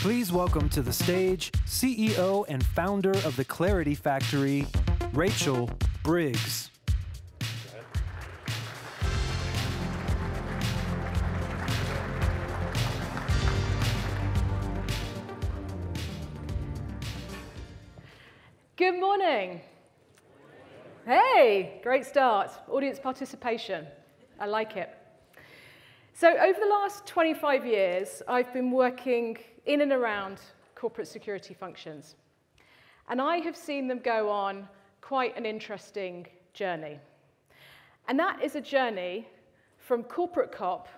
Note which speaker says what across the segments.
Speaker 1: Please welcome to the stage CEO and founder of the Clarity Factory, Rachel Briggs.
Speaker 2: Good morning. Hey, great start. Audience participation. I like it. So, over the last 25 years, I've been working in and around corporate security functions. And I have seen them go on quite an interesting journey. And that is a journey from corporate cop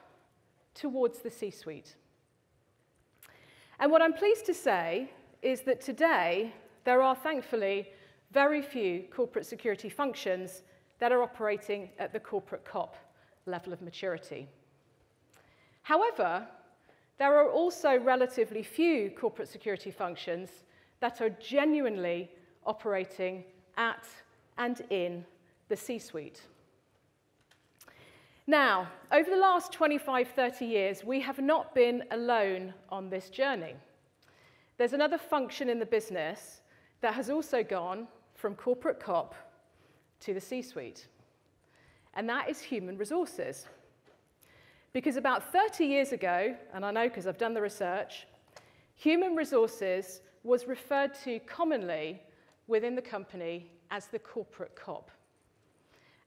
Speaker 2: towards the C suite. And what I'm pleased to say is that today, there are thankfully very few corporate security functions that are operating at the corporate COP level of maturity. However, there are also relatively few corporate security functions that are genuinely operating at and in the C-suite. Now, over the last 25, 30 years, we have not been alone on this journey. There's another function in the business that has also gone from corporate cop to the C-suite, and that is human resources. Because about 30 years ago, and I know because I've done the research, human resources was referred to commonly within the company as the corporate cop.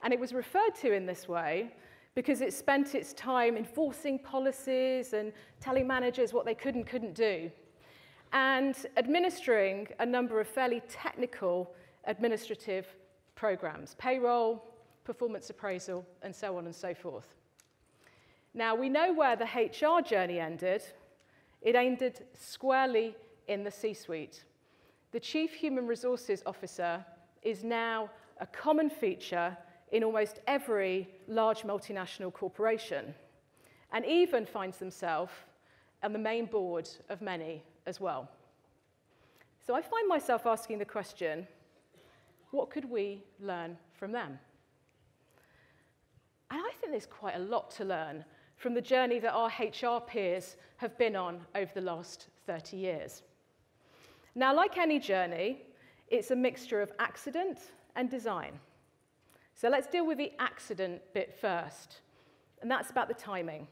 Speaker 2: And it was referred to in this way because it spent its time enforcing policies and telling managers what they could and couldn't do and administering a number of fairly technical administrative programs, payroll, performance appraisal, and so on and so forth. Now, we know where the HR journey ended. It ended squarely in the C-suite. The Chief Human Resources Officer is now a common feature in almost every large multinational corporation and even finds themselves on the main board of many as well. So I find myself asking the question what could we learn from them? And I think there's quite a lot to learn from the journey that our HR peers have been on over the last 30 years. Now, like any journey, it's a mixture of accident and design. So let's deal with the accident bit first, and that's about the timing.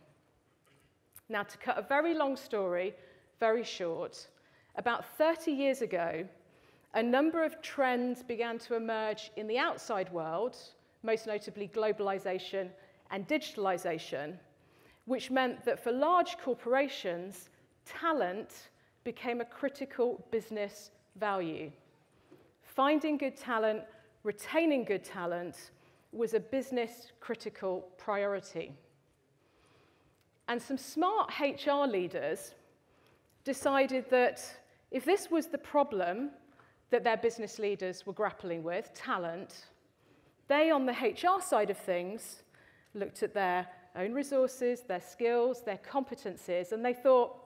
Speaker 2: Now, to cut a very long story very short, about 30 years ago, a number of trends began to emerge in the outside world, most notably globalization and digitalization, which meant that for large corporations, talent became a critical business value. Finding good talent, retaining good talent was a business critical priority. And some smart HR leaders decided that if this was the problem that their business leaders were grappling with, talent, they, on the HR side of things, looked at their own resources, their skills, their competencies, and they thought,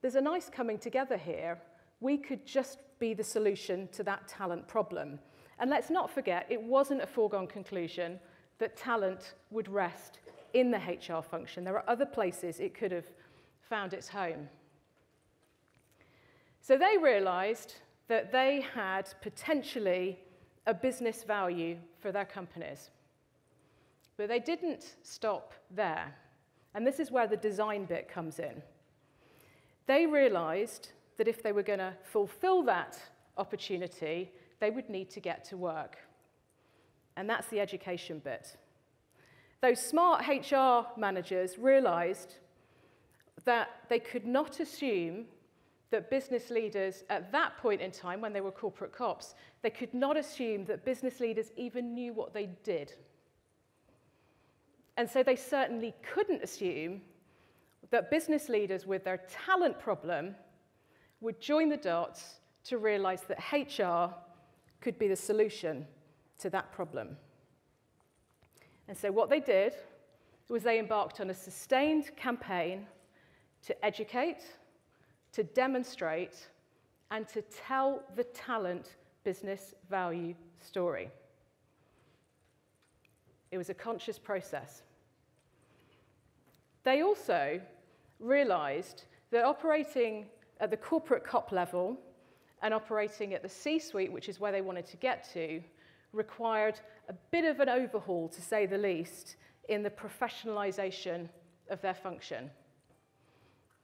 Speaker 2: there's a nice coming together here. We could just be the solution to that talent problem. And let's not forget, it wasn't a foregone conclusion that talent would rest in the HR function. There are other places it could have found its home. So they realized that they had potentially a business value for their companies. But they didn't stop there. And this is where the design bit comes in. They realized that if they were going to fulfill that opportunity, they would need to get to work. And that's the education bit. Those smart HR managers realized that they could not assume that business leaders at that point in time, when they were corporate cops, they could not assume that business leaders even knew what they did. And so they certainly couldn't assume that business leaders with their talent problem would join the dots to realize that HR could be the solution to that problem. And so what they did was they embarked on a sustained campaign to educate, to demonstrate, and to tell the talent business value story. It was a conscious process. They also realized that operating at the corporate COP level and operating at the C suite, which is where they wanted to get to, required a bit of an overhaul, to say the least, in the professionalization of their function.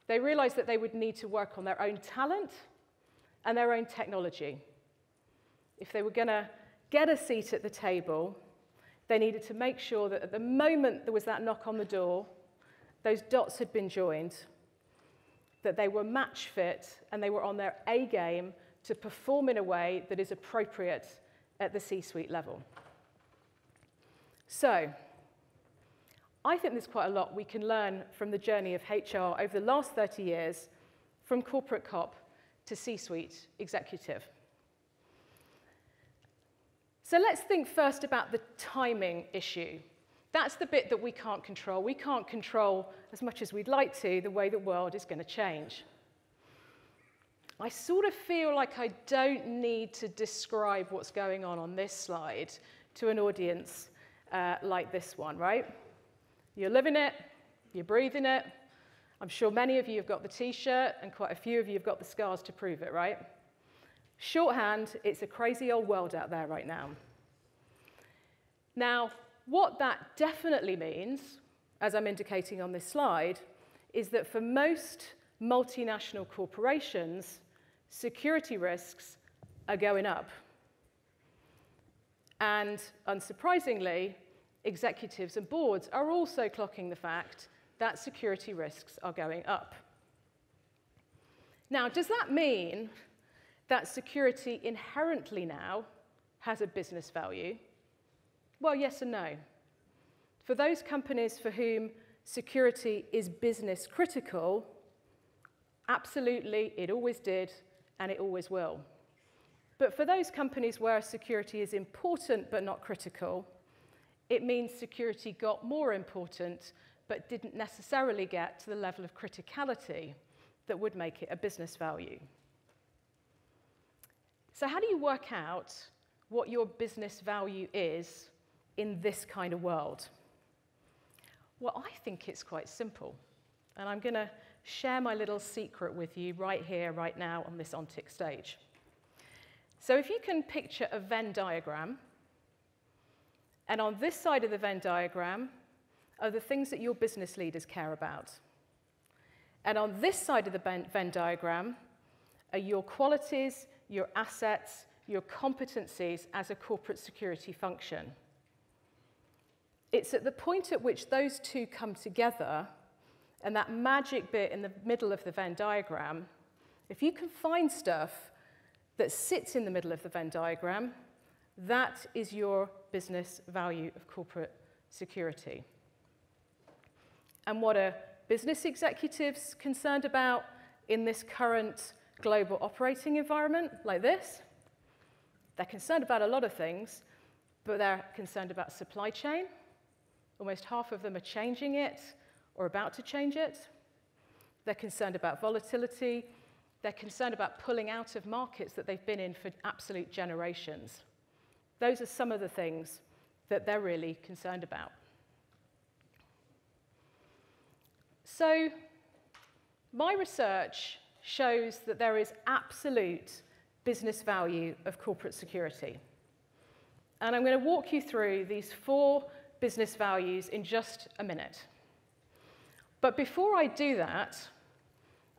Speaker 2: They realized that they would need to work on their own talent and their own technology. If they were going to get a seat at the table, they needed to make sure that at the moment there was that knock on the door, those dots had been joined, that they were match fit and they were on their A game to perform in a way that is appropriate at the C suite level. So, I think there's quite a lot we can learn from the journey of HR over the last 30 years from corporate COP to C suite executive. So let's think first about the timing issue. That's the bit that we can't control. We can't control, as much as we'd like to, the way the world is going to change. I sort of feel like I don't need to describe what's going on on this slide to an audience uh, like this one, right? You're living it, you're breathing it. I'm sure many of you have got the t shirt, and quite a few of you have got the scars to prove it, right? Shorthand, it's a crazy old world out there right now. Now, what that definitely means, as I'm indicating on this slide, is that for most multinational corporations, security risks are going up. And unsurprisingly, executives and boards are also clocking the fact that security risks are going up. Now, does that mean that security inherently now has a business value? Well, yes and no. For those companies for whom security is business critical, absolutely, it always did and it always will. But for those companies where security is important but not critical, it means security got more important but didn't necessarily get to the level of criticality that would make it a business value. So, how do you work out what your business value is in this kind of world? Well, I think it's quite simple. And I'm going to share my little secret with you right here, right now, on this Ontic stage. So, if you can picture a Venn diagram, and on this side of the Venn diagram are the things that your business leaders care about. And on this side of the Venn diagram are your qualities, your assets, your competencies as a corporate security function. It's at the point at which those two come together, and that magic bit in the middle of the Venn diagram, if you can find stuff that sits in the middle of the Venn diagram, that is your business value of corporate security. And what are business executives concerned about in this current global operating environment like this. They're concerned about a lot of things, but they're concerned about supply chain. Almost half of them are changing it or about to change it. They're concerned about volatility. They're concerned about pulling out of markets that they've been in for absolute generations. Those are some of the things that they're really concerned about. So, my research shows that there is absolute business value of corporate security. And I'm going to walk you through these four business values in just a minute. But before I do that,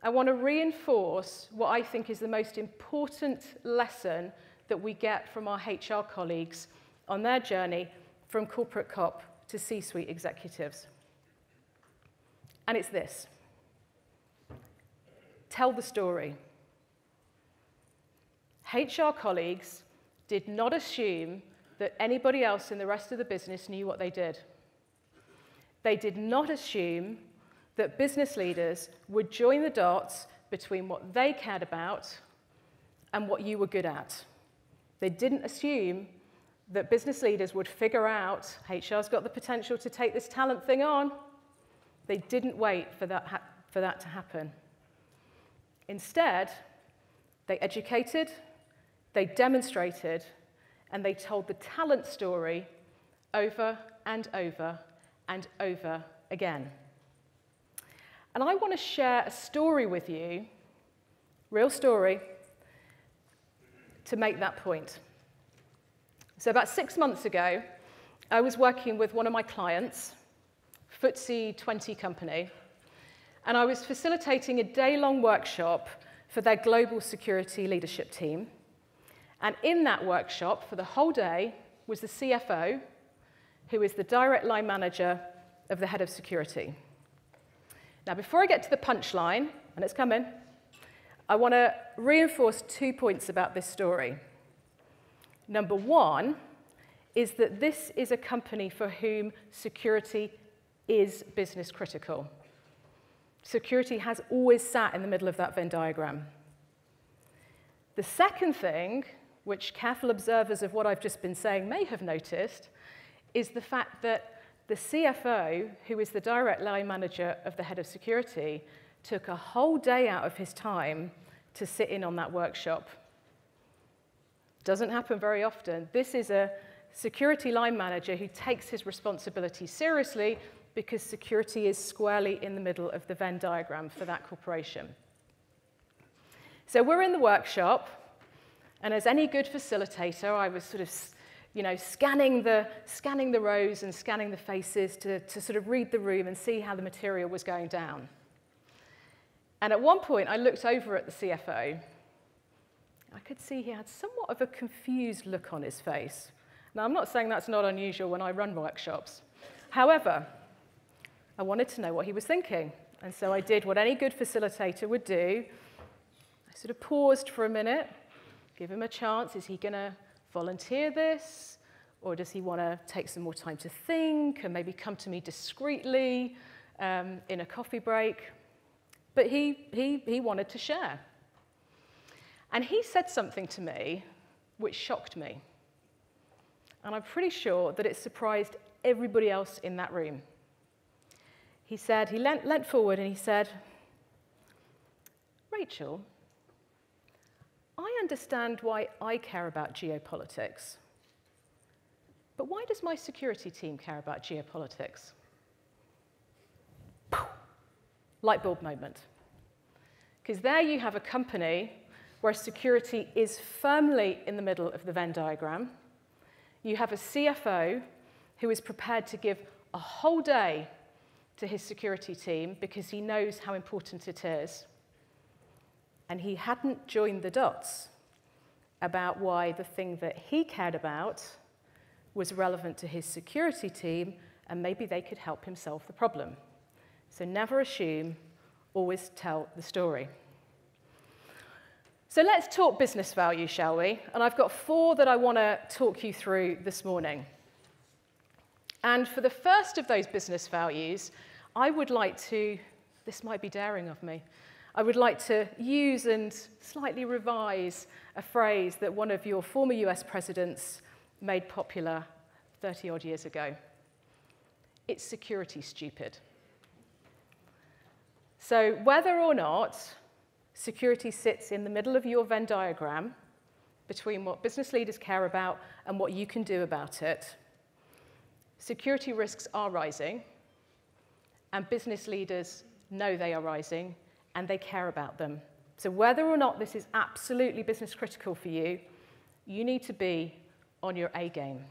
Speaker 2: I want to reinforce what I think is the most important lesson that we get from our HR colleagues on their journey from corporate COP to C suite executives. And it's this tell the story. HR colleagues did not assume that anybody else in the rest of the business knew what they did. They did not assume that business leaders would join the dots between what they cared about and what you were good at. They didn't assume that business leaders would figure out HR's got the potential to take this talent thing on. They didn't wait for that, for that to happen. Instead, they educated, they demonstrated, and they told the talent story over and over and over again. And I want to share a story with you real story, to make that point. So, about six months ago, I was working with one of my clients, FTSE 20 company, and I was facilitating a day long workshop for their global security leadership team. And in that workshop, for the whole day, was the CFO, who is the direct line manager of the head of security. Now, before I get to the punchline, and it's coming, I want to reinforce two points about this story. Number one is that this is a company for whom security is business critical. Security has always sat in the middle of that Venn diagram. The second thing, which careful observers of what I've just been saying may have noticed, is the fact that the CFO, who is the direct line manager of the head of security, took a whole day out of his time to sit in on that workshop. Doesn't happen very often. This is a security line manager who takes his responsibility seriously because security is squarely in the middle of the Venn diagram for that corporation. So we're in the workshop, and as any good facilitator, I was sort of you know, scanning the, scanning the rows and scanning the faces to, to sort of read the room and see how the material was going down. And at one point, I looked over at the CFO. I could see he had somewhat of a confused look on his face. Now, I'm not saying that's not unusual when I run workshops. However, I wanted to know what he was thinking. And so I did what any good facilitator would do. I sort of paused for a minute, give him a chance. Is he going to volunteer this? Or does he want to take some more time to think and maybe come to me discreetly um, in a coffee break? But he, he, he wanted to share. And he said something to me which shocked me. And I'm pretty sure that it surprised everybody else in that room. He said, he leant, leant forward and he said, Rachel, I understand why I care about geopolitics. But why does my security team care about geopolitics? light bulb moment. Because there you have a company where security is firmly in the middle of the Venn diagram. You have a CFO who is prepared to give a whole day to his security team because he knows how important it is. And he hadn't joined the dots about why the thing that he cared about was relevant to his security team and maybe they could help him solve the problem. So never assume, always tell the story. So let's talk business value, shall we? And I've got four that I want to talk you through this morning. And for the first of those business values, I would like to, this might be daring of me, I would like to use and slightly revise a phrase that one of your former US presidents made popular 30 odd years ago. It's security stupid. So, whether or not security sits in the middle of your Venn diagram between what business leaders care about and what you can do about it, security risks are rising, and business leaders know they are rising and they care about them. So, whether or not this is absolutely business critical for you, you need to be on your A game.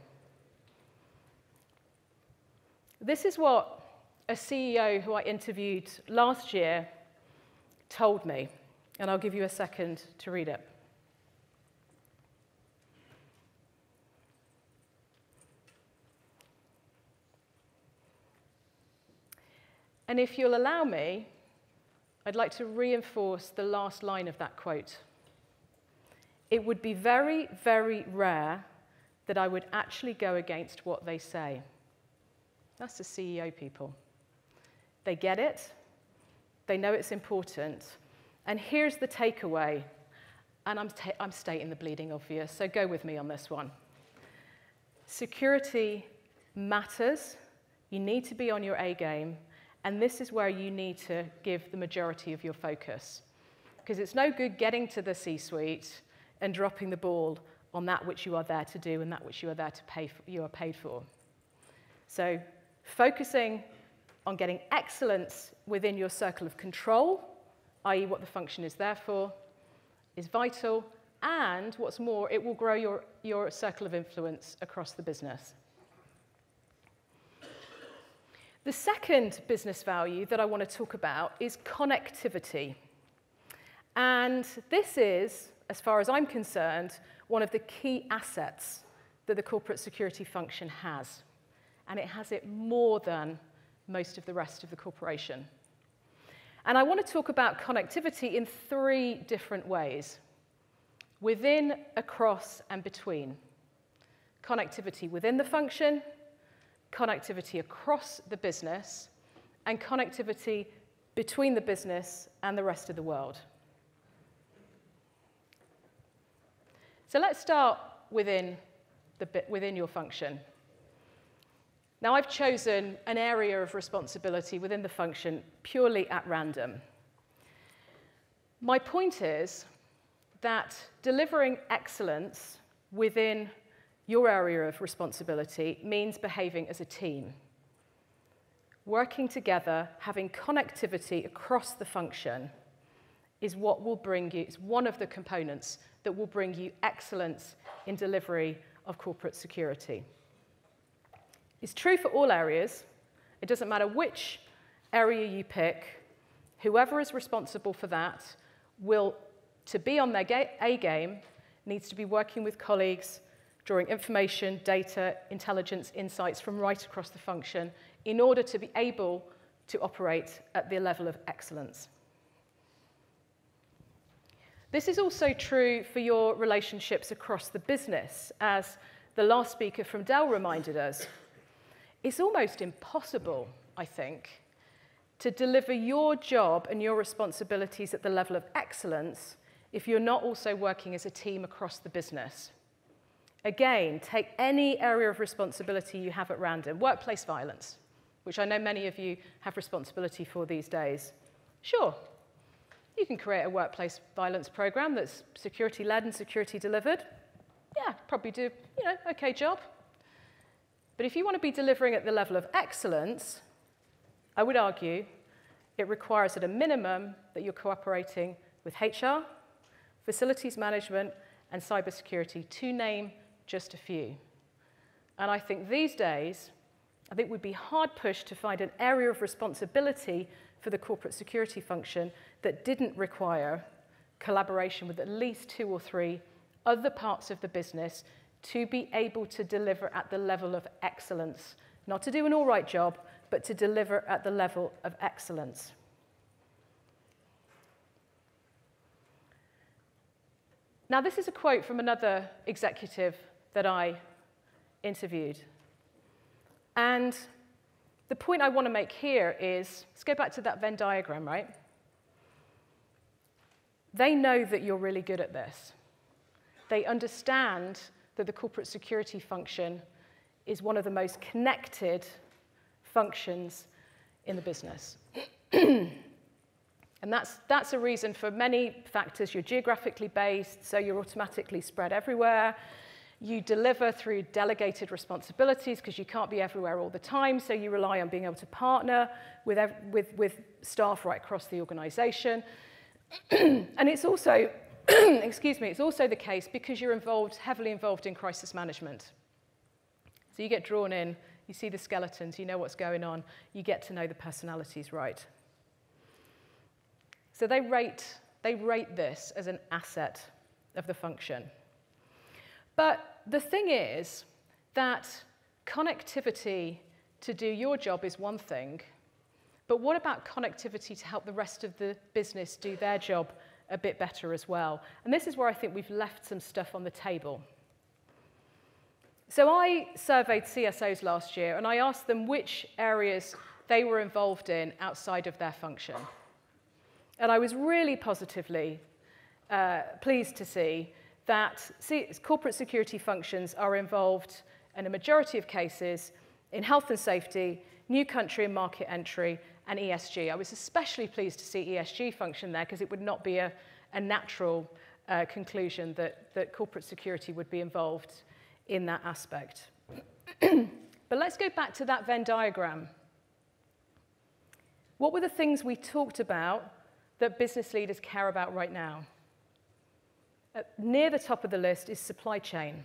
Speaker 2: This is what a CEO who I interviewed last year told me, and I'll give you a second to read it. And if you'll allow me, I'd like to reinforce the last line of that quote. It would be very, very rare that I would actually go against what they say. That's the CEO people. They get it, they know it's important. And here's the takeaway, and I'm, I'm stating the bleeding obvious, so go with me on this one. Security matters. You need to be on your A game, and this is where you need to give the majority of your focus. Because it's no good getting to the C suite and dropping the ball on that which you are there to do and that which you are there to pay for, you are paid for. So, focusing on getting excellence within your circle of control, i.e., what the function is there for, is vital, and what's more, it will grow your, your circle of influence across the business. The second business value that I want to talk about is connectivity. And this is, as far as I'm concerned, one of the key assets that the corporate security function has. And it has it more than most of the rest of the corporation. And I want to talk about connectivity in three different ways within, across, and between. Connectivity within the function, connectivity across the business, and connectivity between the business and the rest of the world. So let's start within, the, within your function. Now, I've chosen an area of responsibility within the function purely at random. My point is that delivering excellence within your area of responsibility means behaving as a team. Working together, having connectivity across the function is what will bring you, it's one of the components that will bring you excellence in delivery of corporate security. It's true for all areas. It doesn't matter which area you pick, whoever is responsible for that will, to be on their A game, needs to be working with colleagues, drawing information, data, intelligence, insights from right across the function in order to be able to operate at the level of excellence. This is also true for your relationships across the business, as the last speaker from Dell reminded us. It's almost impossible, I think, to deliver your job and your responsibilities at the level of excellence if you're not also working as a team across the business. Again, take any area of responsibility you have at random. Workplace violence, which I know many of you have responsibility for these days. Sure, you can create a workplace violence program that's security led and security delivered. Yeah, probably do, you know, okay job. But if you want to be delivering at the level of excellence, I would argue it requires at a minimum that you're cooperating with HR, facilities management, and cybersecurity, to name just a few. And I think these days, I think we'd be hard pushed to find an area of responsibility for the corporate security function that didn't require collaboration with at least two or three other parts of the business to be able to deliver at the level of excellence. Not to do an all right job, but to deliver at the level of excellence. Now, this is a quote from another executive that I interviewed. And the point I want to make here is let's go back to that Venn diagram, right? They know that you're really good at this. They understand that the corporate security function is one of the most connected functions in the business. and that's, that's a reason for many factors. You're geographically based, so you're automatically spread everywhere. You deliver through delegated responsibilities because you can't be everywhere all the time, so you rely on being able to partner with, with, with staff right across the organization. and it's also excuse me, it's also the case because you're involved, heavily involved in crisis management. So you get drawn in, you see the skeletons, you know what's going on, you get to know the personalities right. So they rate, they rate this as an asset of the function. But the thing is that connectivity to do your job is one thing, but what about connectivity to help the rest of the business do their job a bit better as well. And this is where I think we've left some stuff on the table. So I surveyed CSOs last year and I asked them which areas they were involved in outside of their function. And I was really positively uh, pleased to see that corporate security functions are involved in a majority of cases in health and safety, new country and market entry, and ESG. I was especially pleased to see ESG function there because it would not be a, a natural uh, conclusion that, that corporate security would be involved in that aspect. but let's go back to that Venn diagram. What were the things we talked about that business leaders care about right now? Uh, near the top of the list is supply chain,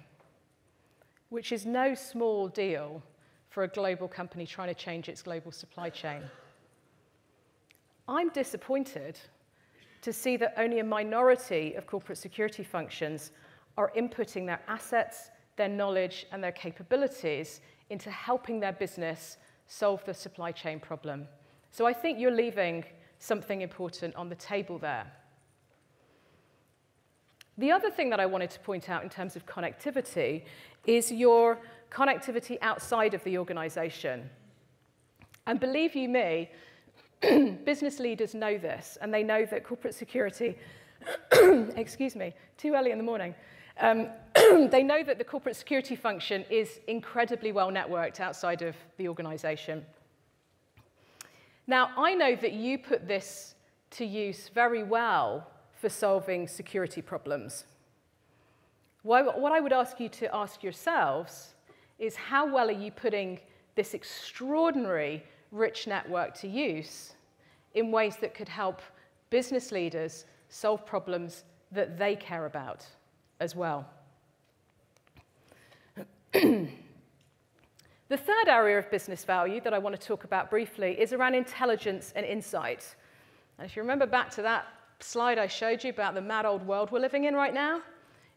Speaker 2: which is no small deal for a global company trying to change its global supply chain. I'm disappointed to see that only a minority of corporate security functions are inputting their assets, their knowledge, and their capabilities into helping their business solve the supply chain problem. So I think you're leaving something important on the table there. The other thing that I wanted to point out in terms of connectivity is your connectivity outside of the organization. And believe you me, business leaders know this, and they know that corporate security, excuse me, too early in the morning, um, they know that the corporate security function is incredibly well networked outside of the organization. Now, I know that you put this to use very well for solving security problems. What I would ask you to ask yourselves is how well are you putting this extraordinary rich network to use in ways that could help business leaders solve problems that they care about as well. the third area of business value that I want to talk about briefly is around intelligence and insight. And if you remember back to that slide I showed you about the mad old world we're living in right now,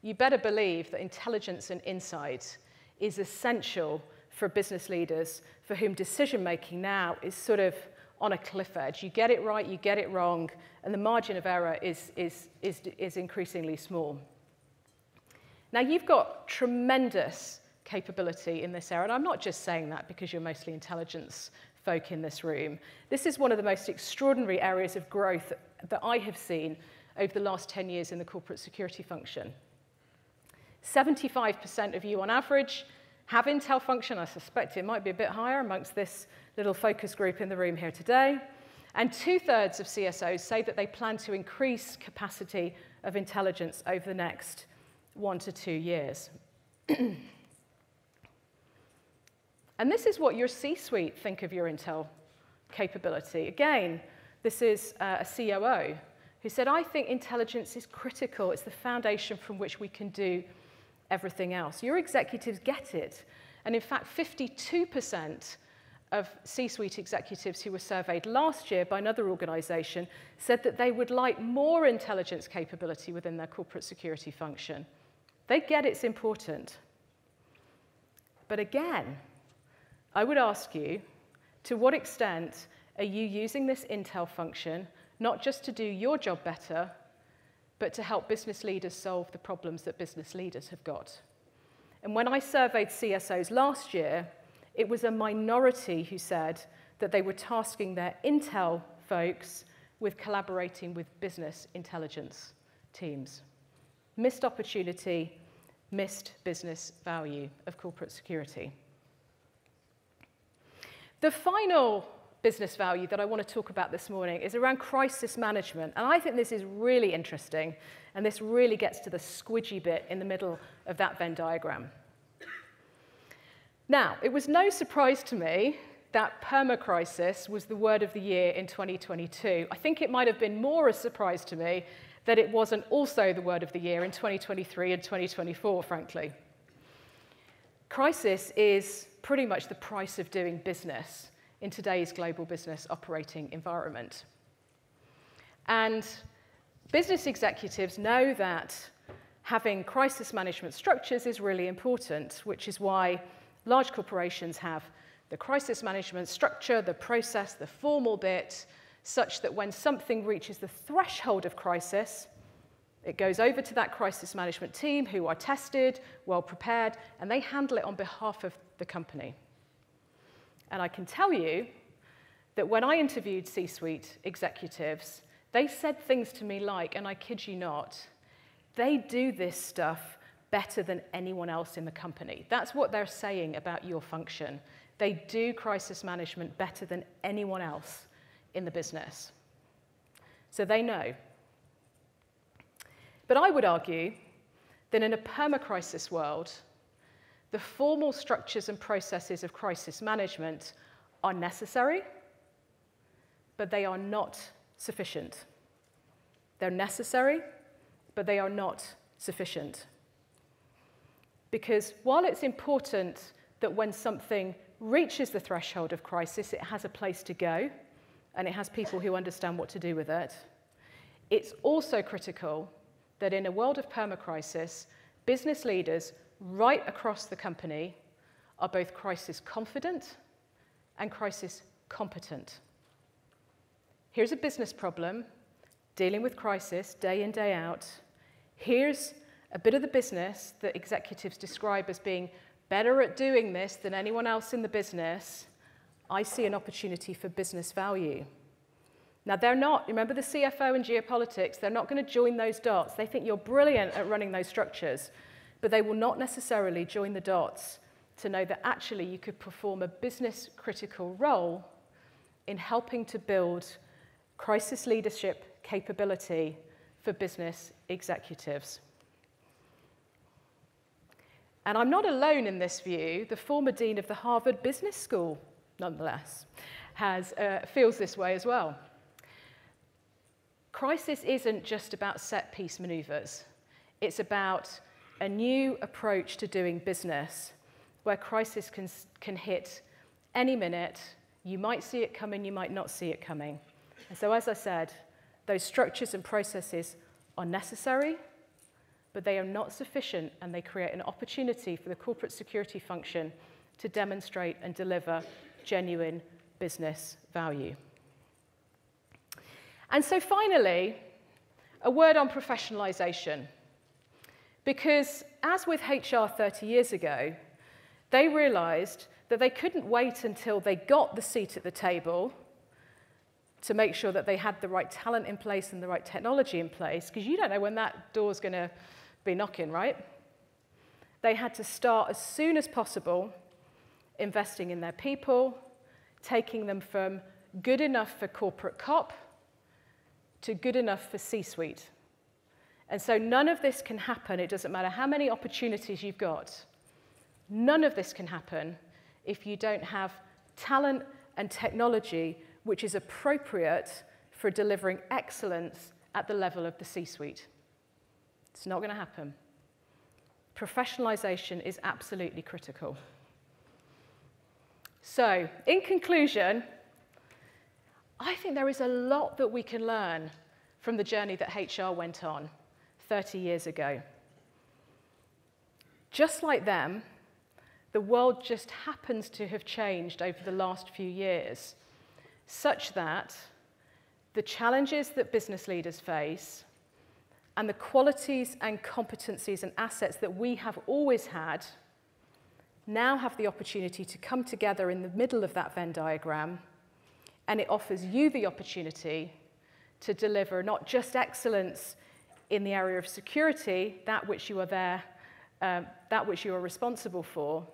Speaker 2: you better believe that intelligence and insight is essential for business leaders for whom decision making now is sort of on a cliff edge. You get it right, you get it wrong, and the margin of error is, is, is, is increasingly small. Now, you've got tremendous capability in this area, and I'm not just saying that because you're mostly intelligence folk in this room. This is one of the most extraordinary areas of growth that I have seen over the last 10 years in the corporate security function. 75% of you on average have Intel function. I suspect it might be a bit higher amongst this little focus group in the room here today. And two thirds of CSOs say that they plan to increase capacity of intelligence over the next one to two years. and this is what your C suite think of your Intel capability. Again, this is uh, a COO who said, I think intelligence is critical. It's the foundation from which we can do everything else. Your executives get it. And in fact, 52% of C-suite executives who were surveyed last year by another organization said that they would like more intelligence capability within their corporate security function. They get it's important. But again, I would ask you, to what extent are you using this intel function not just to do your job better, but to help business leaders solve the problems that business leaders have got? And when I surveyed CSOs last year, it was a minority who said that they were tasking their intel folks with collaborating with business intelligence teams. Missed opportunity, missed business value of corporate security. The final business value that I want to talk about this morning is around crisis management. And I think this is really interesting, and this really gets to the squidgy bit in the middle of that Venn diagram. Now, it was no surprise to me that permacrisis was the word of the year in 2022. I think it might have been more a surprise to me that it wasn't also the word of the year in 2023 and 2024, frankly. Crisis is pretty much the price of doing business in today's global business operating environment. And business executives know that having crisis management structures is really important, which is why Large corporations have the crisis management structure, the process, the formal bit, such that when something reaches the threshold of crisis, it goes over to that crisis management team who are tested, well prepared, and they handle it on behalf of the company. And I can tell you that when I interviewed C suite executives, they said things to me like, and I kid you not, they do this stuff better than anyone else in the company. That's what they're saying about your function. They do crisis management better than anyone else in the business. So they know. But I would argue that in a permacrisis world, the formal structures and processes of crisis management are necessary, but they are not sufficient. They're necessary, but they are not sufficient. Because while it's important that when something reaches the threshold of crisis, it has a place to go and it has people who understand what to do with it, it's also critical that in a world of permacrisis, business leaders right across the company are both crisis confident and crisis competent. Here's a business problem, dealing with crisis day in, day out. Here's a bit of the business that executives describe as being better at doing this than anyone else in the business. I see an opportunity for business value. Now, they're not, remember the CFO in geopolitics, they're not going to join those dots. They think you're brilliant at running those structures, but they will not necessarily join the dots to know that actually you could perform a business critical role in helping to build crisis leadership capability for business executives. And I'm not alone in this view. The former dean of the Harvard Business School, nonetheless, has, uh, feels this way as well. Crisis isn't just about set piece maneuvers, it's about a new approach to doing business where crisis can, can hit any minute. You might see it coming, you might not see it coming. And so, as I said, those structures and processes are necessary, but they are not sufficient and they create an opportunity for the corporate security function to demonstrate and deliver genuine business value. And so, finally, a word on professionalisation. Because, as with HR 30 years ago, they realised that they couldn't wait until they got the seat at the table to make sure that they had the right talent in place and the right technology in place, because you don't know when that door's going to be knocking, right? They had to start as soon as possible investing in their people, taking them from good enough for corporate COP to good enough for C suite. And so none of this can happen, it doesn't matter how many opportunities you've got. None of this can happen if you don't have talent and technology which is appropriate for delivering excellence at the level of the C suite. It's not going to happen. Professionalization is absolutely critical. So, in conclusion, I think there is a lot that we can learn from the journey that HR went on 30 years ago. Just like them, the world just happens to have changed over the last few years, such that the challenges that business leaders face and the qualities and competencies and assets that we have always had now have the opportunity to come together in the middle of that Venn diagram, and it offers you the opportunity to deliver not just excellence in the area of security, that which you are there, um, that which you are responsible for,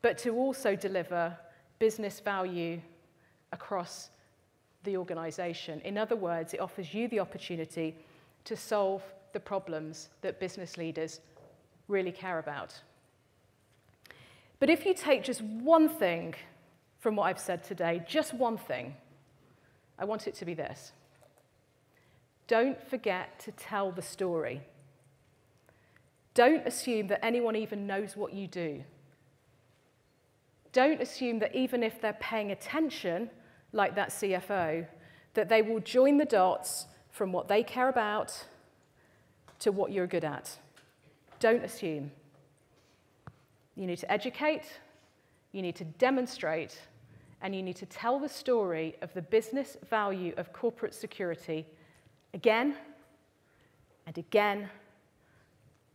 Speaker 2: but to also deliver business value across the organization. In other words, it offers you the opportunity to solve the problems that business leaders really care about. But if you take just one thing from what I've said today, just one thing, I want it to be this. Don't forget to tell the story. Don't assume that anyone even knows what you do. Don't assume that even if they're paying attention, like that CFO, that they will join the dots from what they care about to what you're good at. Don't assume. You need to educate, you need to demonstrate, and you need to tell the story of the business value of corporate security again and again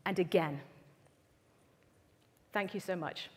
Speaker 2: and again. Thank you so much.